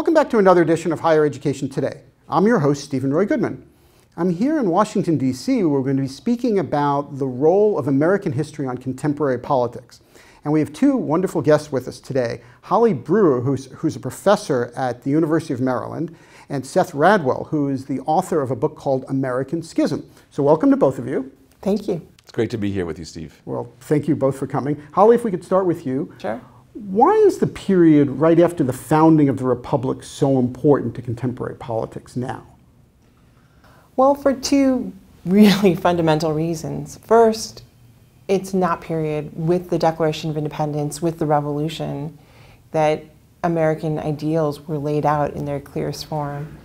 Welcome back to another edition of Higher Education Today. I'm your host, Steven Roy Goodman. I'm here in Washington, D.C., where we're going to be speaking about the role of American history on contemporary politics. And we have two wonderful guests with us today Holly Brewer, who's, who's a professor at the University of Maryland, and Seth Radwell, who is the author of a book called American Schism. So, welcome to both of you. Thank you. It's great to be here with you, Steve. Well, thank you both for coming. Holly, if we could start with you. Sure. Why is the period right after the founding of the Republic so important to contemporary politics now? Well, for two really fundamental reasons. First, it's that period with the Declaration of Independence, with the Revolution, that American ideals were laid out in their clearest form,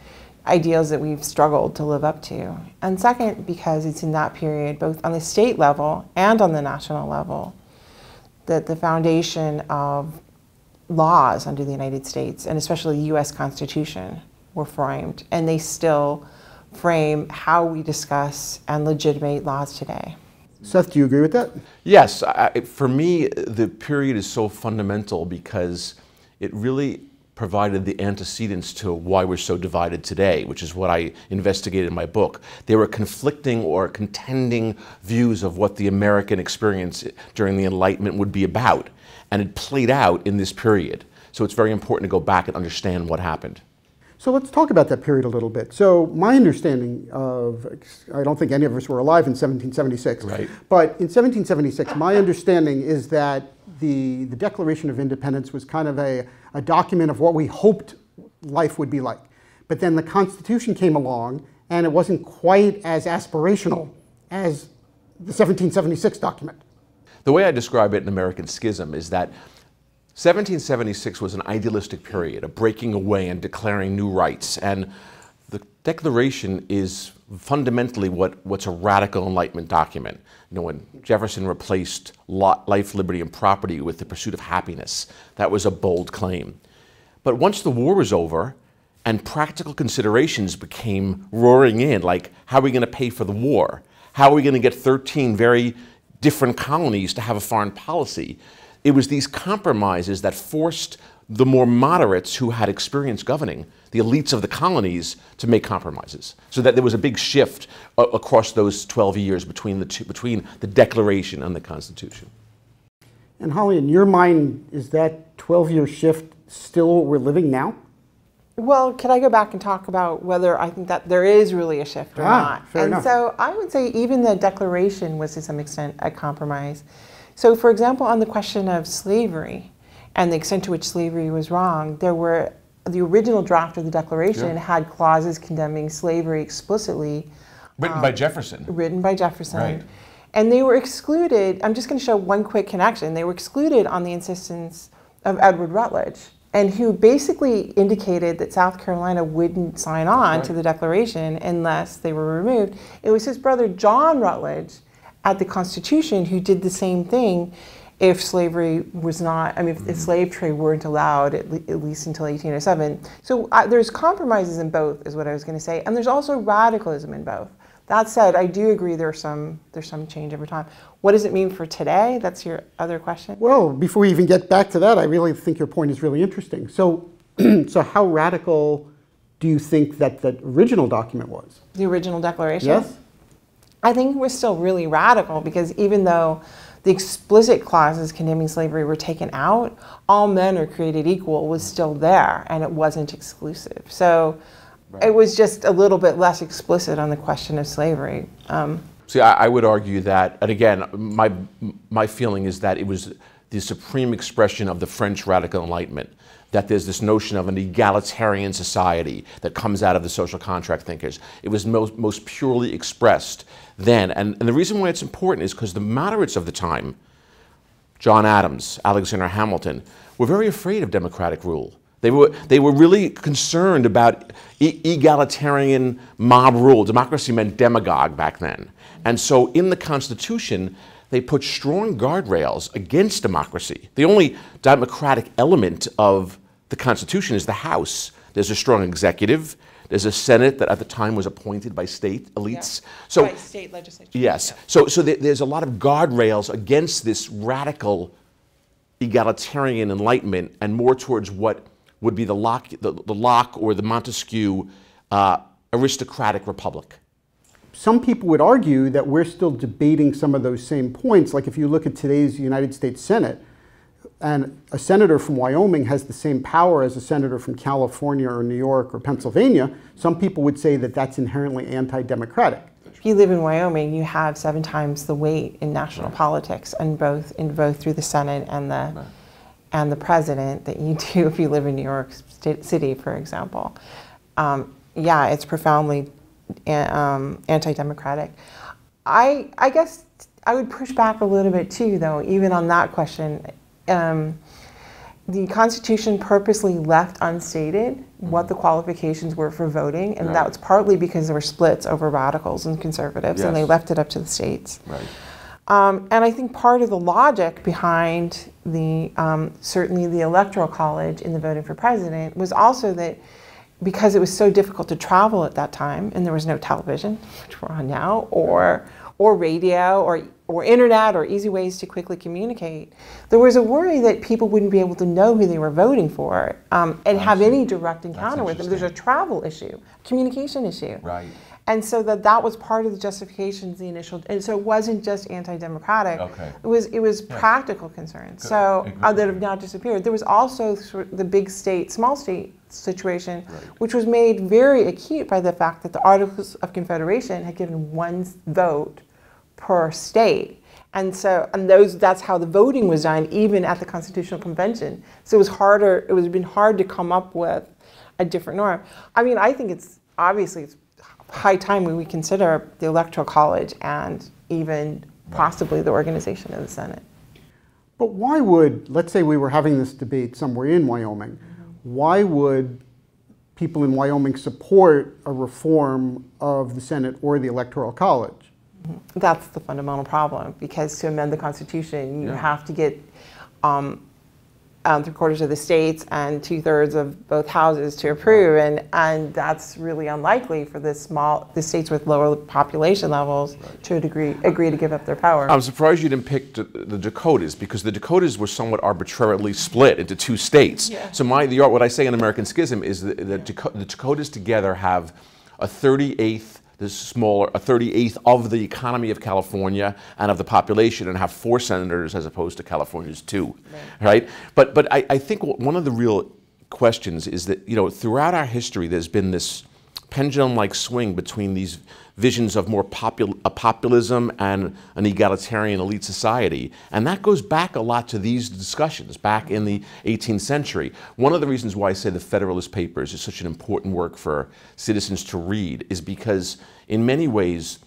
ideals that we've struggled to live up to. And second, because it's in that period, both on the state level and on the national level, that the foundation of laws under the United States, and especially the US Constitution, were framed. And they still frame how we discuss and legitimate laws today. Seth, do you agree with that? Yes. I, for me, the period is so fundamental because it really provided the antecedents to why we're so divided today, which is what I investigated in my book. There were conflicting or contending views of what the American experience during the Enlightenment would be about, and it played out in this period. So it's very important to go back and understand what happened. So let's talk about that period a little bit. So my understanding of, I don't think any of us were alive in 1776, right. but in 1776, my understanding is that the, the Declaration of Independence was kind of a, a document of what we hoped life would be like. But then the Constitution came along and it wasn't quite as aspirational as the 1776 document. The way I describe it in American Schism is that 1776 was an idealistic period, a breaking away and declaring new rights. And the Declaration is fundamentally what, what's a radical Enlightenment document. You know, when Jefferson replaced life, liberty, and property with the pursuit of happiness, that was a bold claim. But once the war was over and practical considerations became roaring in, like how are we going to pay for the war? How are we going to get 13 very different colonies to have a foreign policy? It was these compromises that forced the more moderates who had experience governing, the elites of the colonies, to make compromises. So that there was a big shift uh, across those 12 years between the, two, between the Declaration and the Constitution. And Holly, in your mind, is that 12 year shift still what we're living now? Well, can I go back and talk about whether I think that there is really a shift or ah, not? Fair and enough. so I would say even the Declaration was to some extent a compromise. So, for example, on the question of slavery and the extent to which slavery was wrong, there were the original draft of the Declaration yeah. had clauses condemning slavery explicitly. Written um, by Jefferson. Written by Jefferson. Right. And they were excluded. I'm just going to show one quick connection. They were excluded on the insistence of Edward Rutledge, and who basically indicated that South Carolina wouldn't sign on right. to the Declaration unless they were removed. It was his brother John Rutledge at the Constitution who did the same thing if slavery was not, I mean, if the mm-hmm. slave trade weren't allowed at, le at least until 1807. So uh, there's compromises in both, is what I was going to say, and there's also radicalism in both. That said, I do agree there's some there's some change over time. What does it mean for today? That's your other question. Well, before we even get back to that, I really think your point is really interesting. So, so how radical do you think that the original document was? The original declaration. Yes. I think we're still really radical because even though the explicit clauses condemning slavery were taken out, all men are created equal was still there and it wasn't exclusive. So right. it was just a little bit less explicit on the question of slavery. Um, See, I, I, would argue that, and again, my, my feeling is that it was the supreme expression of the French radical enlightenment that there's this notion of an egalitarian society that comes out of the social contract thinkers. It was most, most purely expressed then. And, and the reason why it's important is because the moderates of the time, John Adams, Alexander Hamilton, were very afraid of democratic rule. They were, they were really concerned about e egalitarian mob rule. Democracy meant demagogue back then. And so in the Constitution, they put strong guardrails against democracy. The only democratic element of the Constitution is the House. There's a strong executive. There's a Senate that at the time was appointed by state elites. Yeah. So by state legislature. Yes. Yeah. So so there's a lot of guardrails against this radical egalitarian enlightenment and more towards what would be the Locke, the, the Locke or the Montesquieu uh, aristocratic republic. Some people would argue that we're still debating some of those same points. Like if you look at today's United States Senate, and a senator from Wyoming has the same power as a senator from California or New York or Pennsylvania, some people would say that that's inherently anti democratic. If you live in Wyoming, you have seven times the weight in national right. politics, and both in both through the Senate and the right. and the president that you do if you live in New York State City, for example. Um, yeah, it's profoundly um, anti-democratic. I I guess I would push back a little bit too, though, even on that question um, the Constitution purposely left unstated what the qualifications were for voting, and right. that was partly because there were splits over radicals and conservatives, yes. and they left it up to the states. Right. Um, and I think part of the logic behind the um, certainly the electoral college in the voting for president was also that because it was so difficult to travel at that time, and there was no television, which we're on now, or or radio or, or internet or easy ways to quickly communicate, there was a worry that people wouldn't be able to know who they were voting for um, and have any direct encounter with them. There's a travel issue, communication issue. Right. And so that that was part of the justifications, the initial, and so it wasn't just anti-democratic. Okay. It was it was yeah. practical concerns. Good. So uh, that have now disappeared. There was also the big state, small state situation, right. which was made very acute by the fact that the Articles of Confederation had given one vote per state. And so, and those, that's how the voting was done, even at the Constitutional Convention. So it was harder, it was been hard to come up with a different norm. I mean, I think it's obviously it's high time when we consider the Electoral College and even possibly the organization of the Senate. But why would, let's say we were having this debate somewhere in Wyoming, mm -hmm. why would people in Wyoming support a reform of the Senate or the Electoral College? That's the fundamental problem because to amend the Constitution, you yeah. have to get um, um, three quarters of the states and two thirds of both houses to approve, and and that's really unlikely for the small the states with lower population levels to agree agree to give up their power. I'm surprised you didn't pick the Dakotas because the Dakotas were somewhat arbitrarily split into two states. Yeah. So my the what I say in American Schism is that the, the Dakotas together have a 38th this smaller, a 38th of the economy of California and of the population and have four senators as opposed to California's two, right? right? But, but I, I think one of the real questions is that, you know, throughout our history, there's been this pendulum-like swing between these visions of more popul populism and an egalitarian elite society. And that goes back a lot to these discussions back in the 18th century. One of the reasons why I say the Federalist Papers is such an important work for citizens to read is because in many ways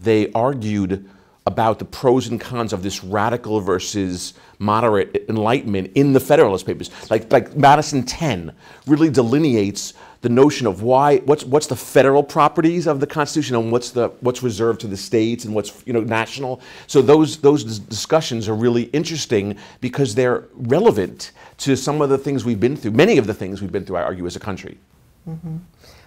they argued about the pros and cons of this radical versus moderate enlightenment in the Federalist Papers. Like, like Madison 10 really delineates the notion of why what's what's the federal properties of the Constitution and what's the what's reserved to the states and what's you know national. So those those discussions are really interesting because they're relevant to some of the things we've been through, many of the things we've been through. I argue as a country. Mm -hmm.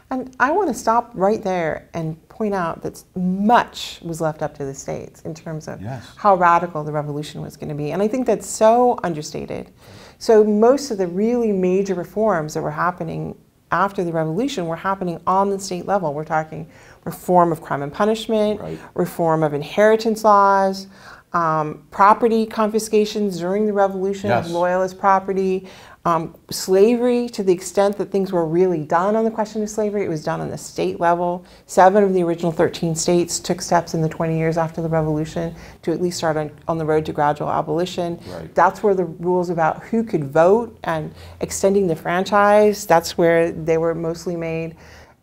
And I want to stop right there and point out that much was left up to the states in terms of yes. how radical the revolution was going to be. And I think that's so understated. So most of the really major reforms that were happening after the revolution were happening on the state level. We're talking reform of crime and punishment, right. reform of inheritance laws, um, property confiscations during the revolution yes. of loyalist property, um, slavery, to the extent that things were really done on the question of slavery, it was done on the state level. Seven of the original 13 states took steps in the 20 years after the revolution to at least start on, on the road to gradual abolition. Right. That's where the rules about who could vote and extending the franchise, that's where they were mostly made.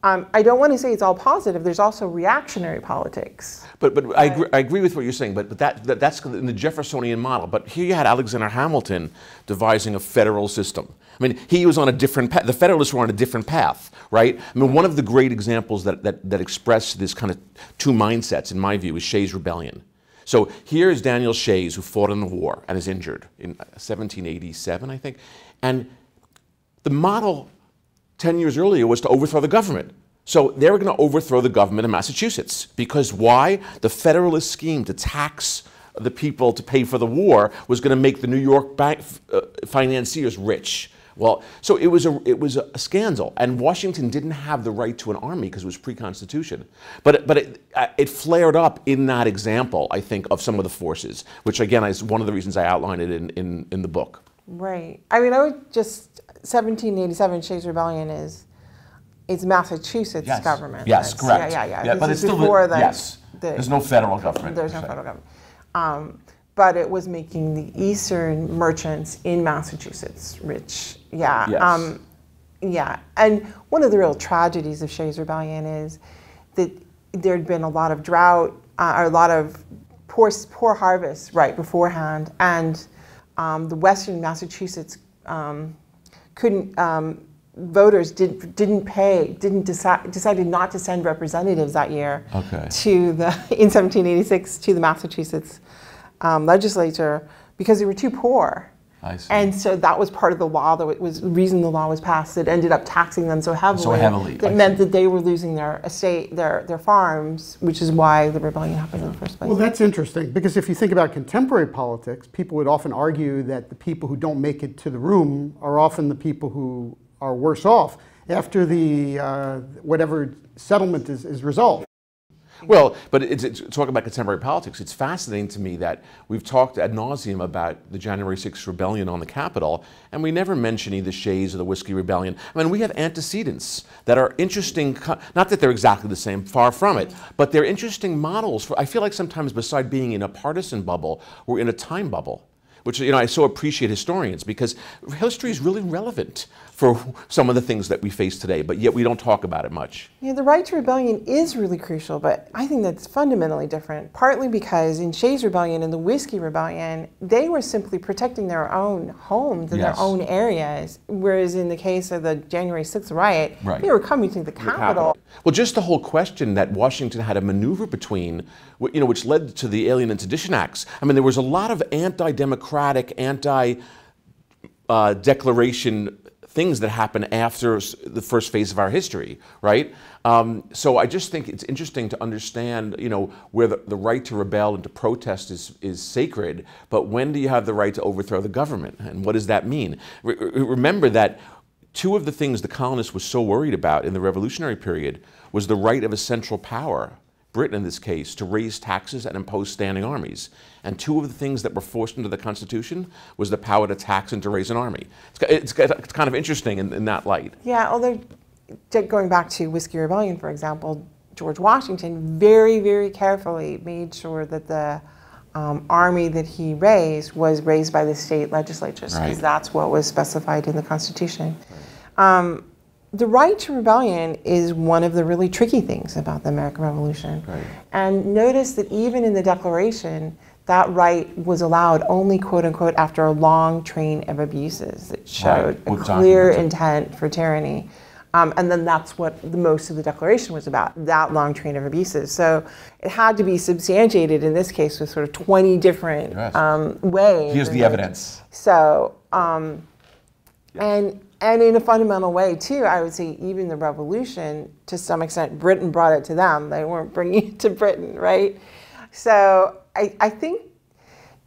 Um, I don't want to say it's all positive. There's also reactionary politics. But, but I, agree, I agree with what you're saying, but, but that, that, that's in the Jeffersonian model. But here you had Alexander Hamilton devising a federal system. I mean, he was on a different path. The Federalists were on a different path, right? I mean, one of the great examples that, that, that express this kind of two mindsets, in my view, is Shays' Rebellion. So here is Daniel Shays, who fought in the war and is injured in 1787, I think. And the model 10 years earlier was to overthrow the government. So they were going to overthrow the government of Massachusetts. Because why? The Federalist scheme to tax the people to pay for the war was going to make the New York bank, uh, financiers rich. Well, so it was a it was a scandal, and Washington didn't have the right to an army because it was pre-constitution. But but it uh, it flared up in that example, I think, of some of the forces, which again is one of the reasons I outlined it in in, in the book. Right. I mean, I would just 1787 Shays Rebellion is it's Massachusetts Yes. Yes. Yes, correct. Yeah, yeah, yeah. Yeah, but it's still the- before the, yes. the- There's no federal government, There's no se. federal government. Um, but it was making the eastern merchants in Massachusetts rich. Yeah. Yes. Um, yeah. And one of the real tragedies of Shays Rebellion is that there'd been a lot of drought, uh, or a lot of poor, poor harvests right beforehand, and um, the Western Massachusetts um, couldn't. Um, voters did, didn't pay, didn't decide, decided not to send representatives that year Okay. to the in 1786 to the Massachusetts um, legislature because they were too poor. I see. And so that was part of the law. That was the reason the law was passed. It ended up taxing them so heavily, So heavily, that I meant see. that they were losing their estate, their their farms, which is why the rebellion happened in the first place. Well, that's interesting because if you think about contemporary politics, people would often argue that the people who don't make it to the room are often the people who are worse off after the uh, whatever settlement is, is resolved. Well, but it's, it's talking about contemporary politics. It's fascinating to me that we've talked ad nauseum about the January 6th rebellion on the Capitol, and we never mention either Shays or the Whiskey Rebellion. I mean, we have antecedents that are interesting. Not that they're exactly the same, far from it, but they're interesting models. For, I feel like sometimes, beside being in a partisan bubble, we're in a time bubble. Which you know, I so appreciate historians because history is really relevant for some of the things that we face today, but yet we don't talk about it much. Yeah, the right to rebellion is really crucial, but I think that's fundamentally different. Partly because in Shays Rebellion and the Whiskey Rebellion, they were simply protecting their own homes and Yes. their own areas, whereas in the case of the January 6th riot, Right. they were coming to the Capitol. Well, just the whole question that Washington had to maneuver between, you know, which led to the Alien and Sedition Acts. I mean, there was a lot of anti-democratic, anti-declaration things that happen after the first phase of our history, right? Um, so I just think it's interesting to understand, you know, where the, the right to rebel and to protest is, is sacred, but when do you have the right to overthrow the government, and what does that mean? Re- remember that two of the things the colonists were so worried about in the revolutionary period was the right of a central power britain in this case to raise taxes and impose standing armies and two of the things that were forced into the constitution was the power to tax and to raise an army it's, it's, it's kind of interesting in, in that light Yeah, although going back to Whiskey Rebellion, for example, George Washington very, very carefully made sure that the um, army that he raised was raised by the state legislatures because Right. that's what was specified in the Constitution. Um, the right to rebellion is one of the really tricky things about the American Revolution. Right. And notice that even in the Declaration, that right was allowed only, quote unquote, after a long train of abuses that showed With a clear intent for tyranny. Um, and then that's what the most of the Declaration was about, that long train of abuses. So it had to be substantiated in this case with sort of 20 different Yes. um, ways. here's the evidence so, um, and and in a fundamental way too, I would say even the revolution, to some extent, Britain brought it to them. They weren't bringing it to Britain, right? So I, I think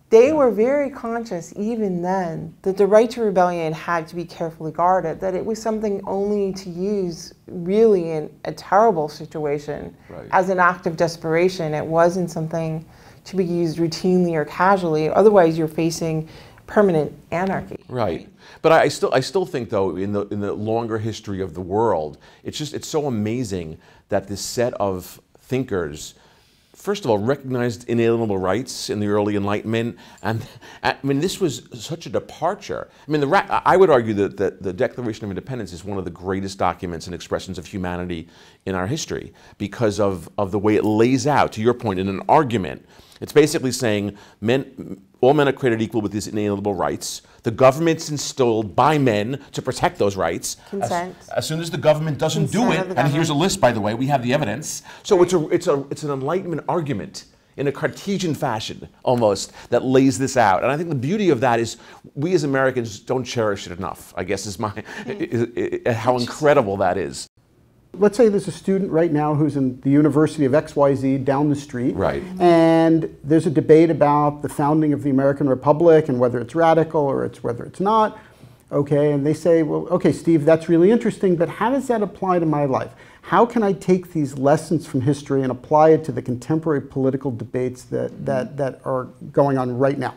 they were very conscious even then that the right to rebellion had to be carefully guarded, that it was something only to use really in a terrible situation Right. as an act of desperation. It wasn't something to be used routinely or casually. Otherwise, you're facing permanent anarchy. Right. But I, I still I still think though in the in the longer history of the world, it's just it's so amazing that this set of thinkers first of all recognized inalienable rights in the early enlightenment and i mean this was such a departure i mean the i would argue that the, the declaration of independence is one of the greatest documents and expressions of humanity in our history because of, of the way it lays out to your point in an argument it's basically saying men, all men are created equal with these inalienable rights. The government's installed by men to protect those rights. As- Consent. As, soon as the government doesn't do it, and here's a list, by the way, we have the evidence. So it's a it's a it's an enlightenment argument in a Cartesian fashion almost that lays this out. And I think the beauty of that is we as Americans don't cherish it enough. I guess is my is- is- how incredible that is. Let's say there's a student right now who's in the University of XYZ down the street. Right. And there's a debate about the founding of the American Republic and whether it's radical or it's whether it's not. okay, and they say, well, okay, Steve, that's really interesting, but how does that apply to my life? How can I take these lessons from history and apply it to the contemporary political debates that, that, that are going on right now?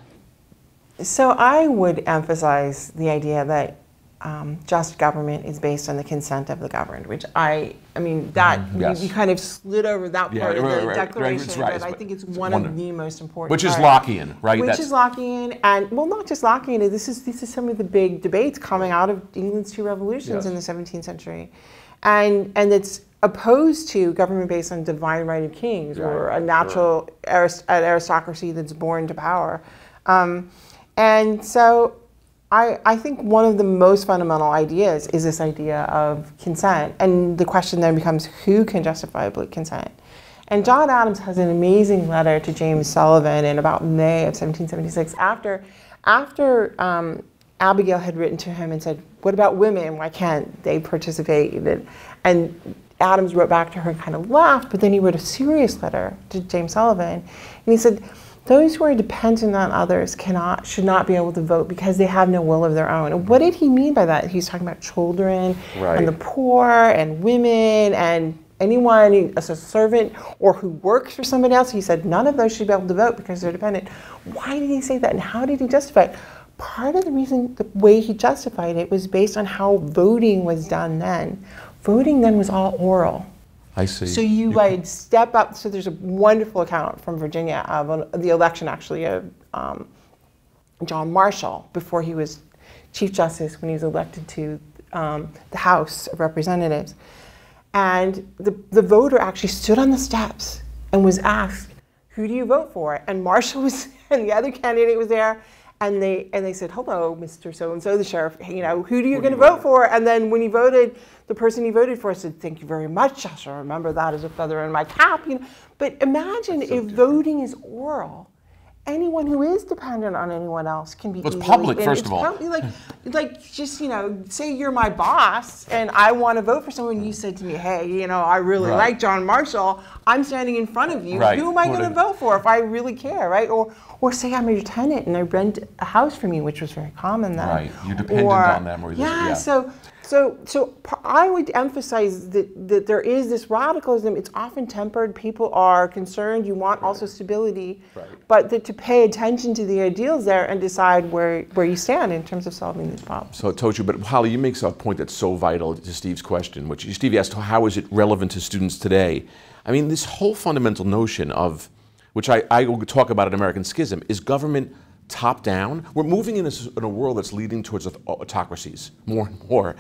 So I would emphasize the idea that um, just government is based on the consent of the governed, which I, I mean, that Mm-hmm. yes. you, you kind of slid over that Yeah, part of right, the right, declaration, right, but I think it's it's one one of of- the most important. Which is. Lockean, right? Which That's- is Lockean, and well, not just Lockean. This is this is some of the big debates coming out of England's two revolutions Yes. in the 17th century, and and it's opposed to government based on divine right of kings or a natural arist- an aristocracy that's born to power, um, and so. I, I think one of the most fundamental ideas is this idea of consent. And the question then becomes who can justifiably consent? And John Adams has an amazing letter to James Sullivan in about May of 1776 after, after um, Abigail had written to him and said, What about women? Why can't they participate? And, and Adams wrote back to her and kind of laughed, but then he wrote a serious letter to James Sullivan. And he said, those who are dependent on others cannot should not be able to vote because they have no will of their own. And what did he mean by that? He's talking about children Right. and the poor and women and anyone who- as a servant or who works for somebody else. He said none of those should be able to vote because they're dependent. Why did he say that and how did he justify it? Part of the reason, the way he justified it was based on how voting was done then. Voting then was all oral. I see. So you would step up. So there's a wonderful account from Virginia of an- the election, actually, of um, John Marshall before he was Chief Justice when he was elected to um, the House of Representatives. And the, the voter actually stood on the steps and was asked, Who do you vote for? And Marshall was, and the other candidate was there. And they, and they said, hello, Mr. So-and-so, the sheriff, you know, who do you going to vote for? And then when he voted, the person he voted for said, thank you very much. I shall remember that as a feather in my cap. You know? But imagine if voting is oral. Anyone who is dependent on anyone else can be Well, it's public, first it's of all. like, like just, you know, say you're my boss and I want to vote for someone. You said to me, hey, you know, I really Right. like John Marshall. I'm standing in front of you. Right. Who am I going to vote for if I really care, right? Or, or say I'm your tenant and I rent a house from you, which was very common then. Right. You're dependent on them or yeah, yeah. So, so, so I would emphasize that, that there is this radicalism. It's often tempered. People are concerned. You want also stability, Right. but that to pay attention to the ideals there and decide where, where you stand in terms of solving these problems. So Tochu, but Holly, you make a point that's so vital to Steve's question, which Steve asked, how is it relevant to students today? I mean, this whole fundamental notion of, which I, I will talk about in American Schism, is government top down. We're moving in a, in a world that's leading towards autocracies more and more.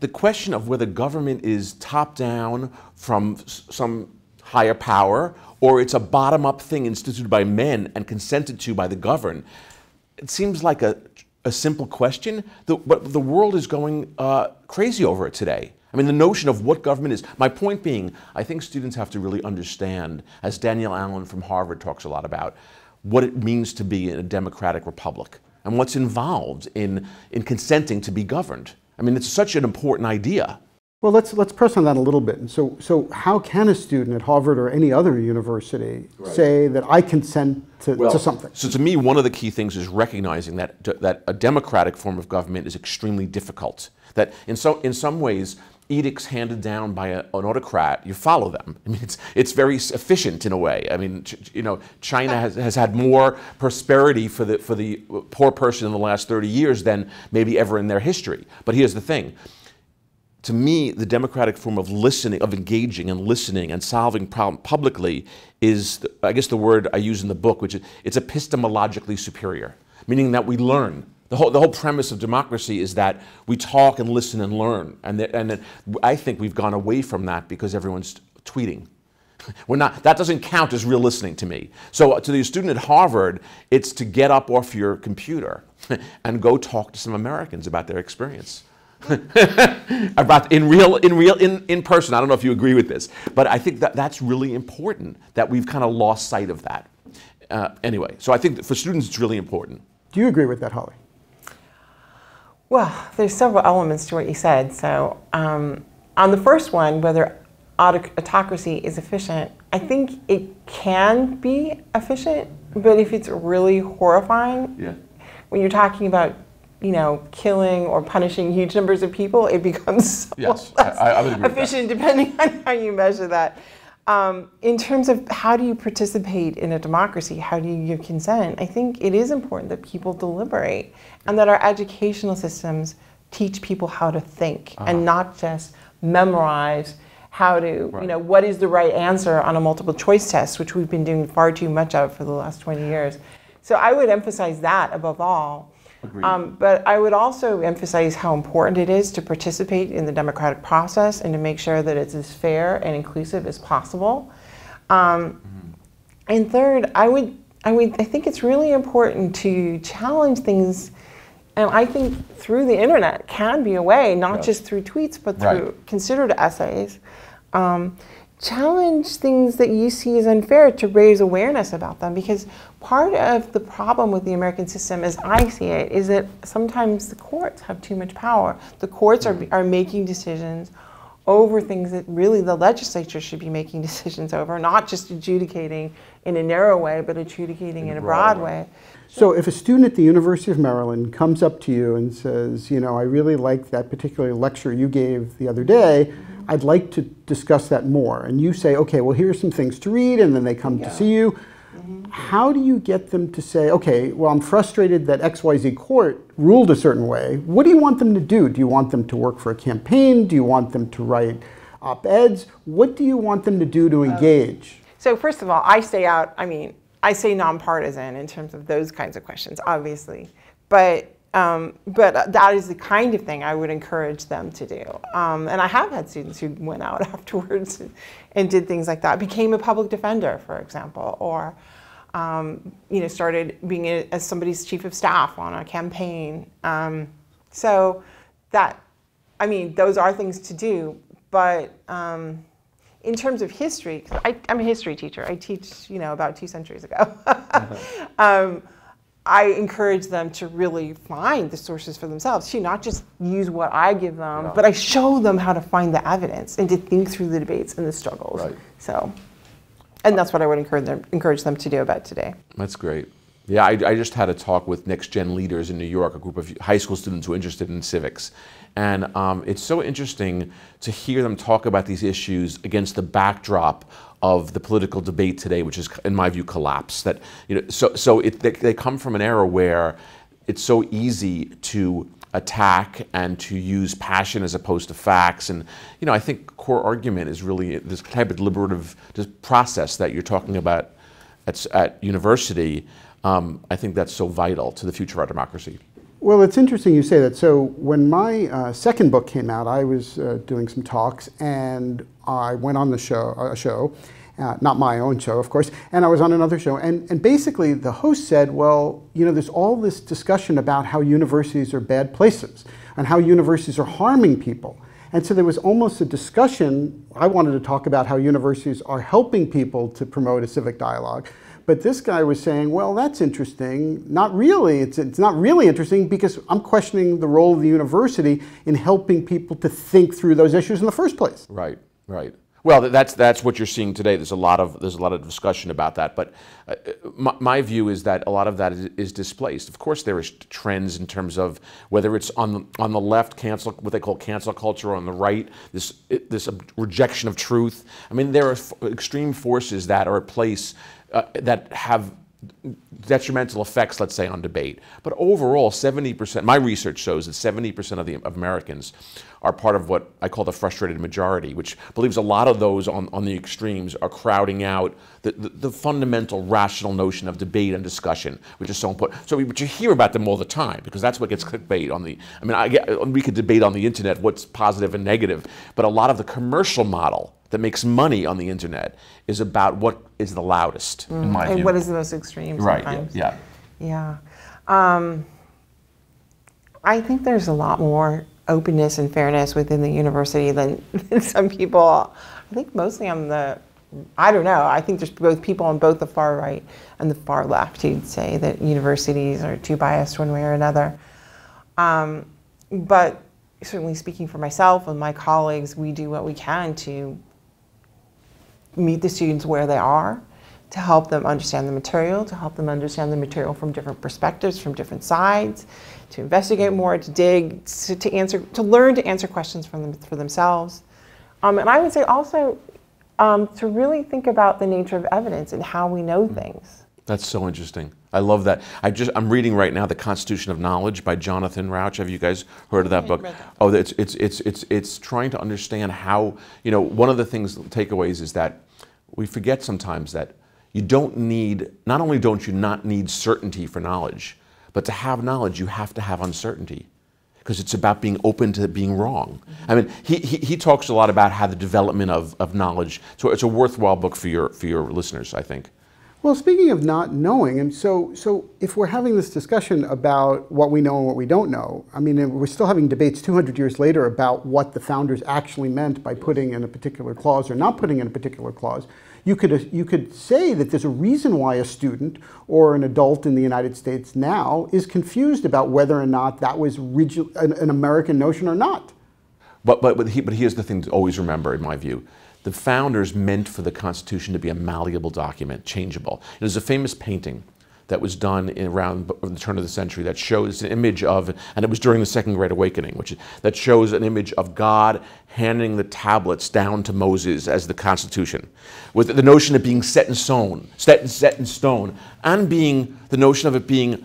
The question of whether government is top down from some higher power or it's a bottom up thing instituted by men and consented to by the governed it seems like a, a simple question, the, but the world is going uh, crazy over it today. I mean, the notion of what government is. My point being, I think students have to really understand, as Danielle Allen from Harvard talks a lot about, what it means to be in a democratic republic and what's involved in, in consenting to be governed. I mean, it's such an important idea. Well, let's let's press on that a little bit. And so, so how can a student at Harvard or any other university say that I consent to, to something? So to me, one of the key things is recognizing that that a democratic form of government is extremely difficult. That in so in some ways, edicts handed down by a, an autocrat, you follow them. I mean, it's it's very efficient in a way. I mean, you know, China has, has had more prosperity for the for the poor person in the last 30 years than maybe ever in their history. But here's the thing to me, the democratic form of listening, of engaging and listening and solving problem publicly is, the- I guess, the word I use in the book, which is it's epistemologically superior, meaning that we learn. The whole, the whole premise of democracy is that we talk and listen and learn. And, that, and I think we've gone away from that because everyone's tweeting. We're not, that doesn't count as real listening to me. So, uh, to the student at Harvard, it's to get up off your computer and go talk to some Americans about their experience about in real in real in, in person i don't know if you agree with this but i think that that's really important that we've kind of lost sight of that uh, anyway so i think for students it's really important Do you agree with that, Holly? Well, there's several elements to what you said. So, um, on the first one, whether autocracy is efficient, I think it can be efficient, but if it's really horrifying, Yeah. when you're talking about you know, killing or punishing huge numbers of people, it becomes yes, less I, I efficient depending on how you measure that. Um, in terms of how do you participate in a democracy, how do you give consent, I think it is important that people deliberate and that our educational systems teach people how to think uh-huh. and not just memorize how to, right. you know, what is the right answer on a multiple choice test, which we've been doing far too much of for the last 20 years. So I would emphasize that above all. Um, but I would also emphasize how important it is to participate in the democratic process and to make sure that it's as fair and inclusive as possible. Um, mm-hmm. And third, I would, I would, I think it's really important to challenge things. And I think through the internet can be a way, not yes. just through tweets, but through right. considered essays. Um, challenge things that you see as unfair to raise awareness about them because part of the problem with the American system, as I see it, is that sometimes the courts have too much power. The courts are, are making decisions over things that really the legislature should be making decisions over, not just adjudicating in a narrow way, but adjudicating in, in a broad, broad way. way. So if a student at the University of Maryland comes up to you and says, you know, I really like that particular lecture you gave the other day. I'd like to discuss that more. And you say, okay, well, here are some things to read, and then they come yeah. to see you Mm-hmm. How do you get them to say, okay, well, I'm frustrated that XYZ court ruled a certain way. What do you want them to do? Do you want them to work for a campaign? Do you want them to write op eds? What do you want them to do to engage? So, first of all, I stay out, I mean, I say nonpartisan in terms of those kinds of questions, obviously. But um, but that is the kind of thing I would encourage them to do. Um, and I have had students who went out afterwards and, and, did things like that, became a public defender, for example, or um, you know, started being a, as somebody's chief of staff on a campaign. Um, so that, I mean, those are things to do. But um, in terms of history, I, am a history teacher. I teach, you know, about two centuries ago. I encourage them to really find the sources for themselves, to not just use what I give them, yeah. but I show them how to find the evidence and to think through the debates and the struggles. Right. So, and that's what I would encourage them, encourage them to do about today. That's great. Yeah, I, I, just had a talk with Next Gen Leaders in New York, a group of high school students who are interested in civics. And um, it's so interesting to hear them talk about these issues against the backdrop of the political debate today, which is, in my view, collapsed. That you know, so so it, they, they come from an era where it's so easy to attack and to use passion as opposed to facts. And you know, I think core argument is really this type of deliberative process that you're talking about at, at university. Um, I think that's so vital to the future of our democracy. Well, it's interesting you say that. So when my uh, second book came out, I was uh, doing some talks, and I went on the show, a show, uh, not my own show, of course, and I was on another show, and, and basically the host said, well, you know, there's all this discussion about how universities are bad places and how universities are harming people. And so there was almost a discussion. I wanted to talk about how universities are helping people to promote a civic dialogue. But this guy was saying, well, that's interesting. Not really. It's, it's not really interesting because I'm questioning the role of the university in helping people to think through those issues in the first place. Right, right. Well, that's that's what you're seeing today. There's a lot of there's a lot of discussion about that, but uh, my, my, view is that a lot of that is, is, displaced. Of course, there is trends in terms of whether it's on the, on the left, cancel what they call cancel culture, or on the right, this this rejection of truth. I mean, there are extreme forces that are at place uh, that have detrimental effects, let's say, on debate. But overall, 70%, my research shows that 70% of the of Americans are part of what I call the frustrated majority, which believes a lot of those on, on the extremes are crowding out the, the, the fundamental rational notion of debate and discussion, which is so important. So we, but you hear about them all the time because that's what gets clickbait on the, I mean, I get, we could debate on the internet what's positive and negative, but a lot of the commercial model that makes money on the internet is about what is the loudest, mm. in my and view. what is the most extreme right, sometimes. yeah. Yeah. Um, I think there's a lot more openness and fairness within the university than, than some people. I think mostly on the, I don't know, I think there's both people on both the far right and the far left who'd say that universities are too biased one way or another. Um, but certainly speaking for myself and my colleagues, we do what we can to meet the students where they are, to help them understand the material, to help them understand the material from different perspectives, from different sides, to investigate more, to dig, to, to answer, to learn to answer questions from them, for themselves. Um, and I would say also um, to really think about the nature of evidence and how we know things. That's so interesting. I love that. I just I'm reading right now the Constitution of Knowledge by Jonathan Rauch. Have you guys heard of that book? That. Oh, it's it's it's it's it's trying to understand how you know one of the things takeaways is that we forget sometimes that you don't need, not only don't you not need certainty for knowledge, but to have knowledge, you have to have uncertainty because it's about being open to being wrong. Mm-hmm. I mean, he, he, he, talks a lot about how the development of, of knowledge, so it's a worthwhile book for your, for your listeners, I think. Well, speaking of not knowing, and so, so if we're having this discussion about what we know and what we don't know, I mean, we're still having debates 200 years later about what the founders actually meant by putting in a particular clause or not putting in a particular clause. You could, you could say that there's a reason why a student or an adult in the United States now is confused about whether or not that was an, an American notion or not. But, but, but, he, but here's the thing to always remember, in my view the founders meant for the Constitution to be a malleable document, changeable. There's a famous painting that was done around the turn of the century that shows an image of, and it was during the Second Great Awakening, which that shows an image of God handing the tablets down to Moses as the Constitution, with the notion of being set in stone, set, set in stone, and being the notion of it being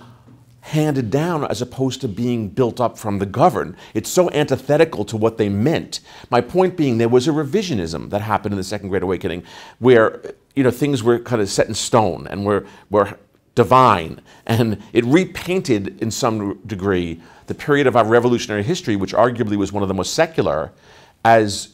handed down as opposed to being built up from the governed. It's so antithetical to what they meant. My point being, there was a revisionism that happened in the Second Great Awakening where you know, things were kind of set in stone and were, were divine. And it repainted, in some degree, the period of our revolutionary history, which arguably was one of the most secular, as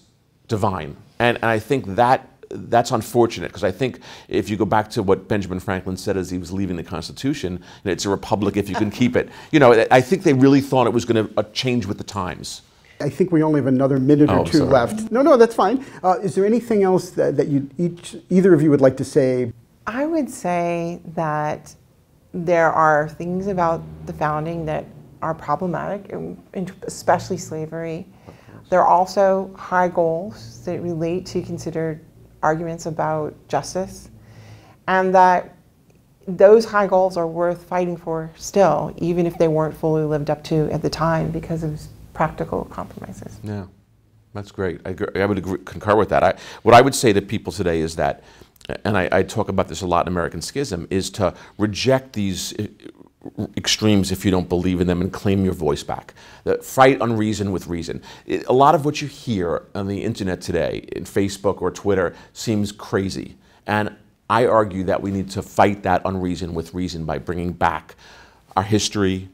divine. And, and I think that that's unfortunate because I think if you go back to what Benjamin Franklin said as he was leaving the Constitution, it's a republic if you can keep it. You know, I think they really thought it was going to uh, change with the times. I think we only have another minute or oh, two sorry. left. No, no, that's fine. Uh, is there anything else that, that you each, either of you would like to say? I would say that there are things about the founding that are problematic, especially slavery. There are also high goals that relate to considered arguments about justice, and that those high goals are worth fighting for still, even if they weren't fully lived up to at the time because of practical compromises. Yeah, that's great. I, I would agree, concur with that. I, what I would say to people today is that, and I, I talk about this a lot in American Schism, is to reject these extremes if you don't believe in them and claim your voice back. fight unreason with reason. A lot of what you hear on the internet today, in Facebook or Twitter, seems crazy. And I argue that we need to fight that unreason with reason by bringing back our history,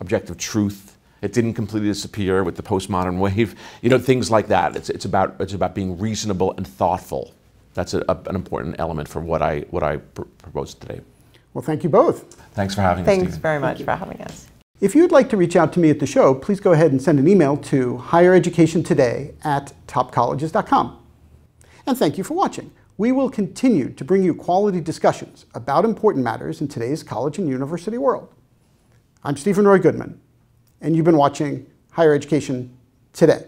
objective truth. It didn't completely disappear with the postmodern wave. You know, things like that. It's, it's, about, it's about being reasonable and thoughtful. That's a, a, an important element for what I, what I pr propose today. Well, thank you both. Thanks for having Thanks us. Thanks very much for having us. If you'd like to reach out to me at the show, please go ahead and send an email to highereducationtoday at topcolleges.com. And thank you for watching. We will continue to bring you quality discussions about important matters in today's college and university world. I'm Steven Roy Goodman, and you've been watching Higher Education Today.